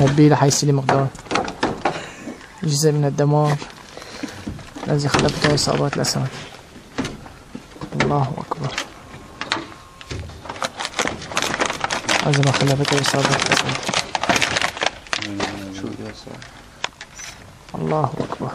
هالبيلة حيصير مقدار. جزء من الدمار. الذي خلقته إصابات الأسماك الله أكبر. هذا ما خلقته إصابات الأسماك الله أكبر.